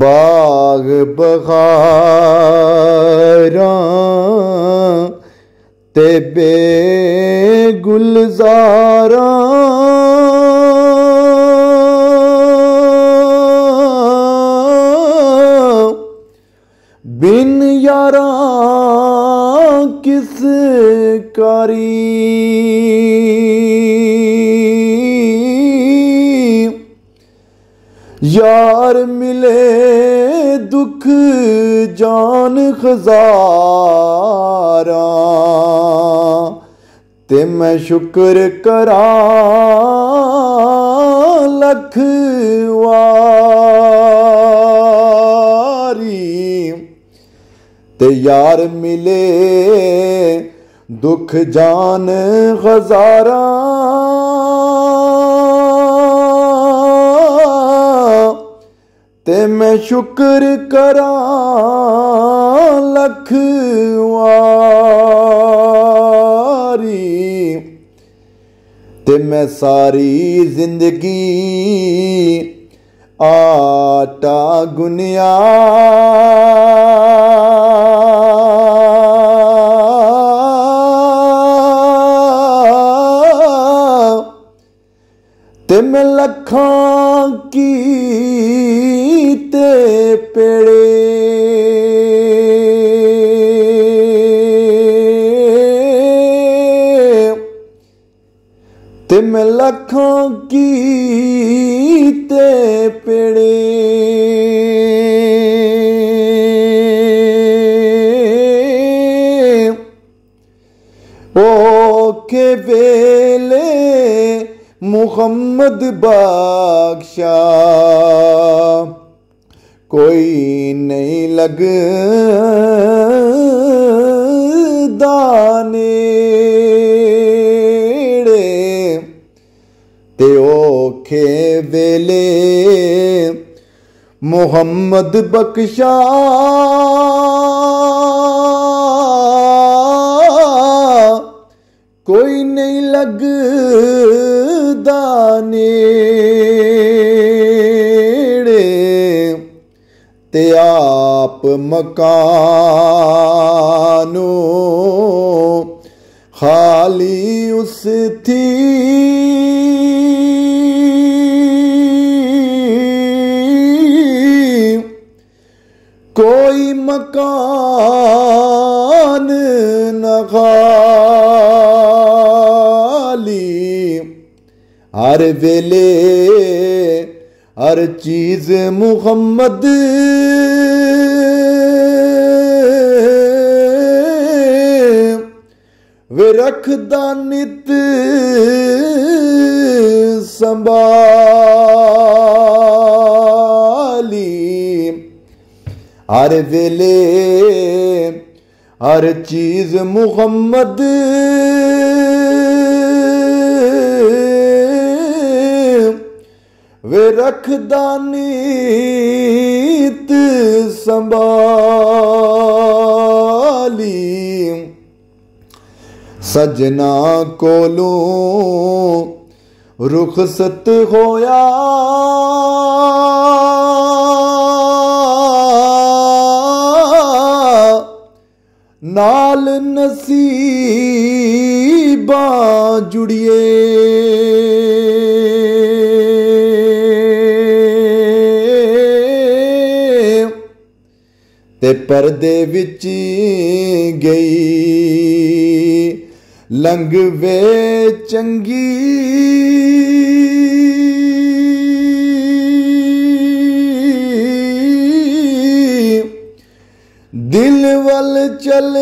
बाग बखारा ते बे गुलजारा बिन यारा किस कारी ਯਾਰ ਮਿਲੇ ਦੁੱਖ ਜਾਨ ਖਜ਼ਾਰਾਂ। ਤੇ ਮੈਂ ਸ਼ੁਕਰ ਕਰਾਂ ਲੱਖ ਵਾਰੀ। ਤੇ ਯਾਰ ਮਿਲੇ ਦੁੱਖ ਜਾਨ ਖਜ਼ਾਰਾਂ। ਤੇ ਮੈਂ ਸ਼ੁਕਰ ਕਰਾਂ ਲੱਖ ਵਾਰੀ। ਤੇ ਮੈਂ ਸਾਰੀ ਜ਼ਿੰਦਗੀ ਆਟਾ ਗੁਨਿਆ। ਲੱਖਾਂ ਕੀ ਤੇ ਪੇੜੇ। ਤੇ ਮੈਂ ਲੱਖਾਂ ਕੀ ਤੇ ਪੇੜੇ। ਓ ਕੇ ਵੇਲੇ ਮੁਹੰਮਦ ਬਖਸ਼ਾ ਕੋਈ ਨਹੀਂ ਲੱਗਦਾ ਨੇੜੇ। ਤੇ ਔਖੇ ਵੇਲੇ ਮੁਹੰਮਦ ਬਖਸ਼ਾ ਕੋਈ ਨਹੀਂ ਲੱਗਦਾ ਨੇੜੇ ਤੇ ਆਪ ਮਕਾਨੋ ਖਾਲੀ ਉਸ ਥੀ ਕੋਈ ਮਕਾਨ ਨ ਹਰ ਵੇਲੇ ਹਰ ਚੀਜ਼ ਮੁਹੰਮਦ। ਵੇ ਰੱਖਦਾ ਨਿਤ ਸੰਭਾਲੀ। ਹਰ ਵੇਲੇ ਹਰ ਚੀਜ਼ ਮੁਹੰਮਦ। ਵੇ ਰੱਖਦਾ ਨੀਤ ਸੰਭਾਲੀ। ਸਜਣਾ ਕੋਲੋਂ ਰੁਖਸਤ ਹੋਇਆ। ਨਾਲ ਨਸੀਬਾਂ ਜੁੜੀਏ। ਤੇ ਪਰਦੇ ਵਿੱਚ ਗਈ। ਲੰਘ ਵੇ ਚੰਗੀ। ਦਿਲ ਵੱਲ ਚੱਲ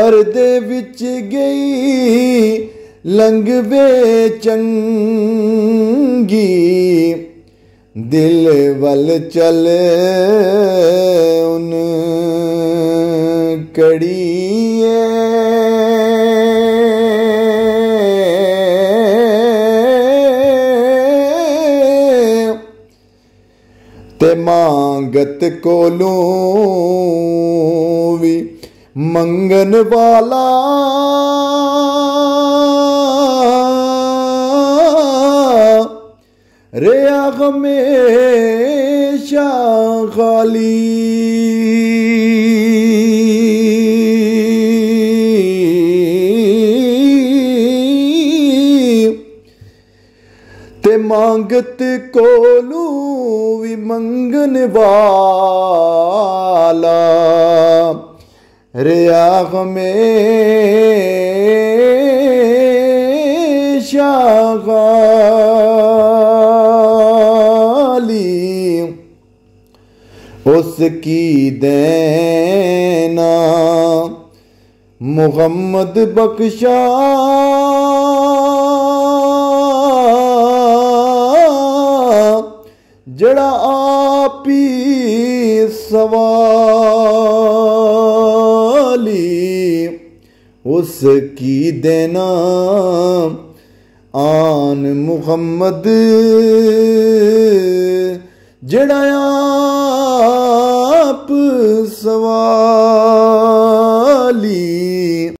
ਪਰਦੇ ਵਿੱਚ ਗਈ, ਲੰਘ ਵੇ ਚੰਗੀ। ਦਿਲ ਵੱਲ ਚਲ ਉਨ ਕੜੀਏ। ਤੇ ਮੰਗਤ ਕੋਲੋਂ ਵੀ ਮੰਗਨ ਵਾਲਾ ਰਿਆ ਹਮੇਸ਼ਾ ਖਾਲੀ। ਤੇ ਮੰਗਤ ਕੋਲੂ ਵੀ ਮੰਗਨ ਵਾਲਾ। ਰਿਆ ਹਮੇਸ਼ਾ ਖਾਲੀ ਉਸ ਕੀ ਦੇਨਾ ਮੁਹੰਮਦ ਬਖਸ਼ਾ ਜਿਹੜਾ ਆਪੀ ਸਵਾਲੀ ਉਸ ਕੀ ਦੇਨਾ ਆਨ ਮੁਹੰਮਦ ਜਿਹੜਾ ਆਪ ਸਵਾਲੀ